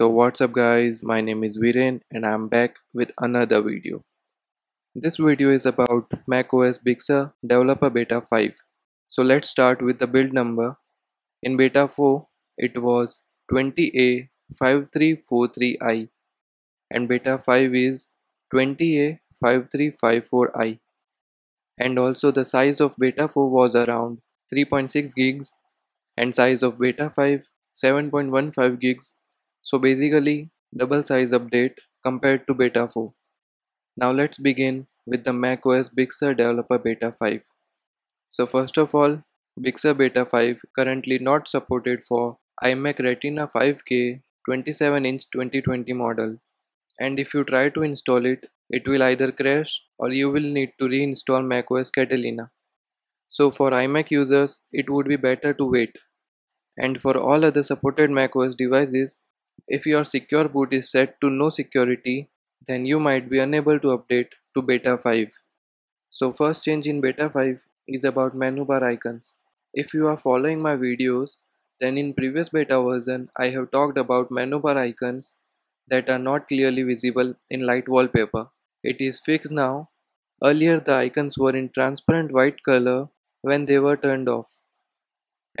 So what's up guys, my name is Viren and I'm back with another video. This video is about macOS Big Sur Developer Beta 5. So let's start with the build number. In Beta 4, it was 20A5343i and Beta 5 is 20A5354i. And also the size of Beta 4 was around 3.6 gigs and size of Beta 5 7.15 gigs so basically double size update compared to beta 4. Now let's begin with the macOS Big Sur Developer Beta 5. So first of all, Big Sur Beta 5 currently not supported for iMac Retina 5K 27-inch 2020 model and if you try to install it, it will either crash or you will need to reinstall macOS Catalina. So for iMac users, it would be better to wait. And for all other supported macOS devices, if your secure boot is set to no security, then you might be unable to update to beta 5. So first change in beta 5 is about menu bar icons. If you are following my videos, then in previous beta version I have talked about menu bar icons that are not clearly visible in light wallpaper. It is fixed now. Earlier the icons were in transparent white color when they were turned off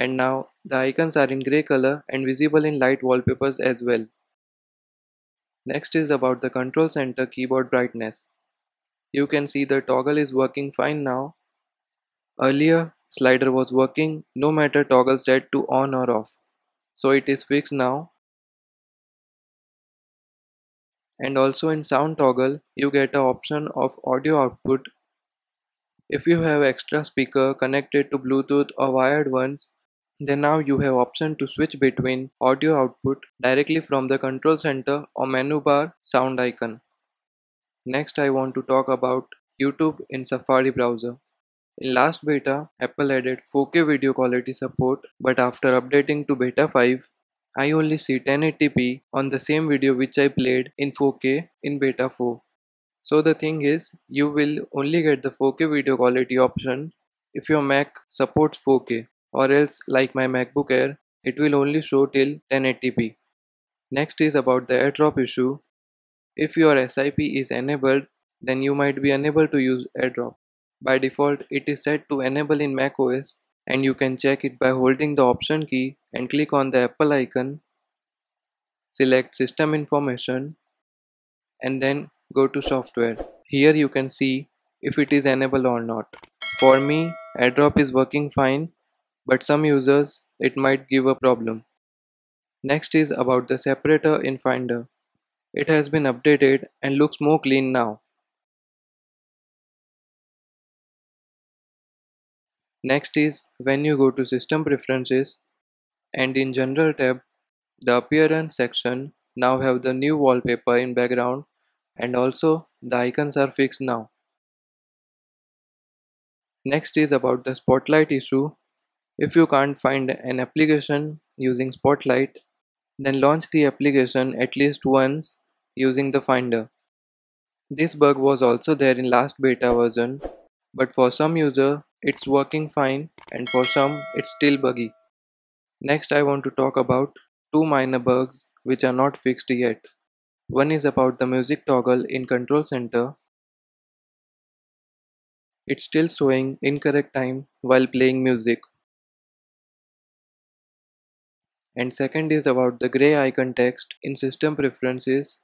and now the icons are in grey color and visible in light wallpapers as well. Next is about the control center keyboard brightness. You can see the toggle is working fine now. Earlier slider was working no matter toggle set to on or off. So it is fixed now. And also in sound toggle you get an option of audio output. If you have extra speaker connected to Bluetooth or wired ones then now you have option to switch between audio output directly from the control center or menu bar sound icon. Next I want to talk about YouTube in Safari browser. In last beta, Apple added 4K video quality support but after updating to beta 5, I only see 1080p on the same video which I played in 4K in beta 4. So the thing is, you will only get the 4K video quality option if your Mac supports 4K or else like my MacBook Air, it will only show till 1080p. Next is about the airdrop issue. If your SIP is enabled, then you might be unable to use airdrop. By default, it is set to enable in macOS and you can check it by holding the option key and click on the Apple icon, select system information and then go to software. Here you can see if it is enabled or not. For me, airdrop is working fine but some users it might give a problem. Next is about the separator in Finder. It has been updated and looks more clean now. Next is when you go to system preferences and in general tab the appearance section now have the new wallpaper in background and also the icons are fixed now. Next is about the spotlight issue if you can't find an application using Spotlight, then launch the application at least once using the Finder. This bug was also there in last beta version, but for some user it's working fine and for some it's still buggy. Next I want to talk about two minor bugs which are not fixed yet. One is about the music toggle in control center. It's still showing incorrect time while playing music and second is about the gray icon text in system preferences.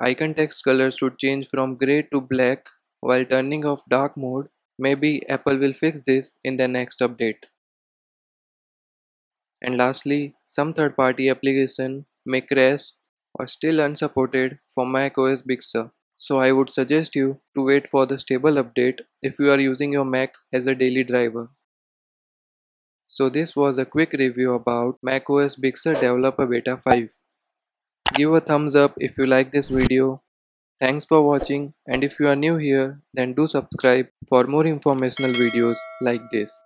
Icon text color should change from gray to black while turning off dark mode. Maybe Apple will fix this in the next update. And lastly, some third-party application may crash or still unsupported for macOS Big Sur. So I would suggest you to wait for the stable update if you are using your Mac as a daily driver. So this was a quick review about macOS Big Sur Developer Beta 5. Give a thumbs up if you like this video. Thanks for watching and if you are new here then do subscribe for more informational videos like this.